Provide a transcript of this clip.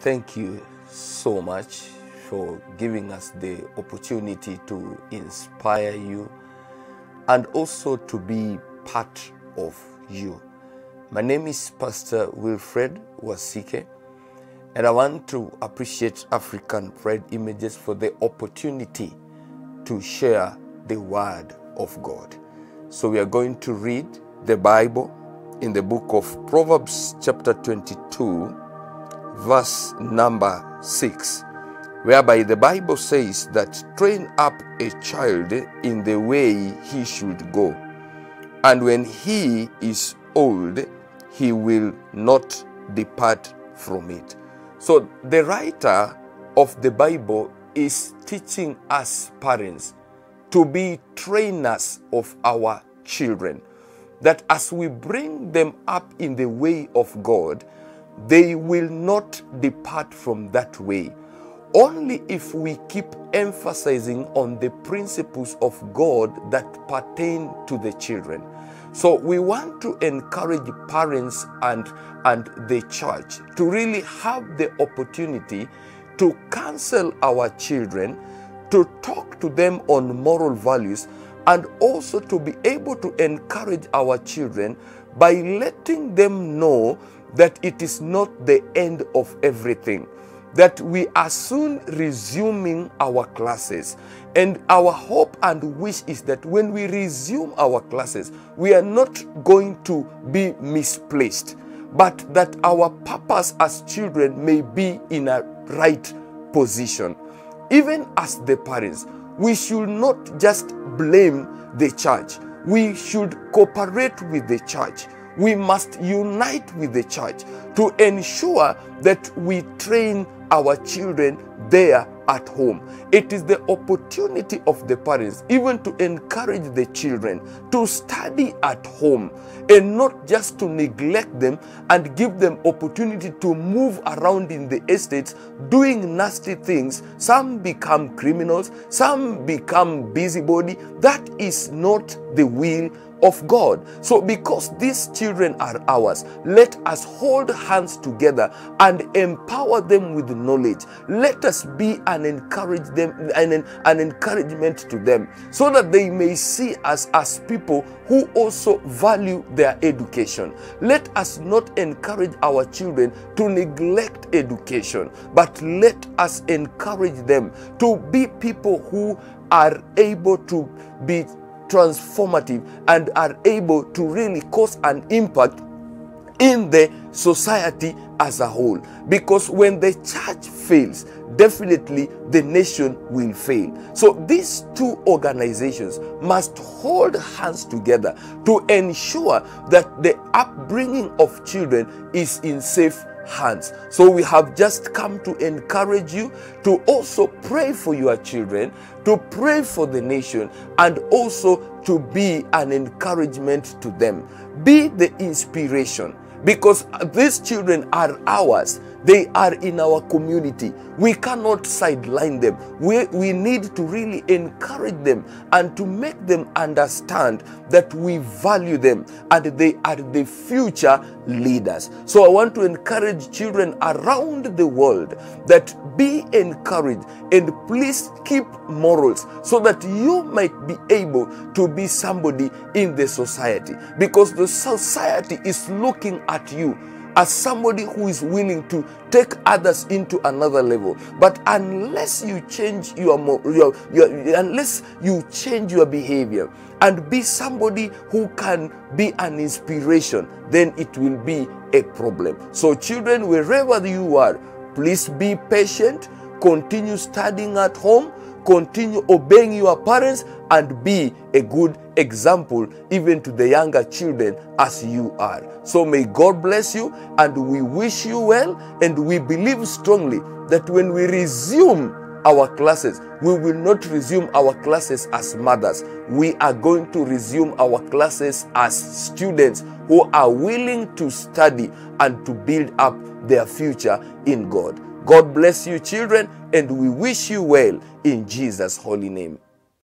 thank you so much for giving us the opportunity to inspire you and also to be part of you. My name is Pastor Wilfred Wasike, and I want to appreciate African Pride Images for the opportunity to share the Word of God. So, we are going to read the Bible in the book of Proverbs, chapter 22, verse number 6, whereby the Bible says that train up a child in the way he should go, and when he is old, he will not depart from it. So, the writer of the Bible is teaching us parents to be trainers of our children. That as we bring them up in the way of God, they will not depart from that way. Only if we keep emphasizing on the principles of God that pertain to the children. So we want to encourage parents and, and the church to really have the opportunity to counsel our children, to talk to them on moral values, and also to be able to encourage our children by letting them know that it is not the end of everything. That we are soon resuming our classes. And our hope and wish is that when we resume our classes, we are not going to be misplaced, but that our purpose as children may be in a right position. Even as the parents, we should not just blame the church, we should cooperate with the church we must unite with the church to ensure that we train our children there at home. It is the opportunity of the parents, even to encourage the children to study at home and not just to neglect them and give them opportunity to move around in the estates doing nasty things. Some become criminals, some become busybody. That is not the will of God. So, because these children are ours, let us hold hands together and empower them with knowledge. Let us be and encourage them and an, an encouragement to them so that they may see us as people who also value their education. Let us not encourage our children to neglect education, but let us encourage them to be people who are able to be transformative and are able to really cause an impact in the society as a whole. Because when the church fails, definitely the nation will fail. So these two organizations must hold hands together to ensure that the upbringing of children is in safe hands. So we have just come to encourage you to also pray for your children, to pray for the nation, and also to be an encouragement to them. Be the inspiration because these children are ours. They are in our community. We cannot sideline them. We, we need to really encourage them and to make them understand that we value them and they are the future leaders. So I want to encourage children around the world that be encouraged and please keep morals so that you might be able to be somebody in the society because the society is looking at you as somebody who is willing to take others into another level. But unless you change your, your, your, unless you change your behavior and be somebody who can be an inspiration, then it will be a problem. So, children, wherever you are, please be patient, continue studying at home continue obeying your parents and be a good example even to the younger children as you are. So may God bless you and we wish you well and we believe strongly that when we resume our classes, we will not resume our classes as mothers. We are going to resume our classes as students who are willing to study and to build up their future in God. God bless you, children, and we wish you well in Jesus' holy name.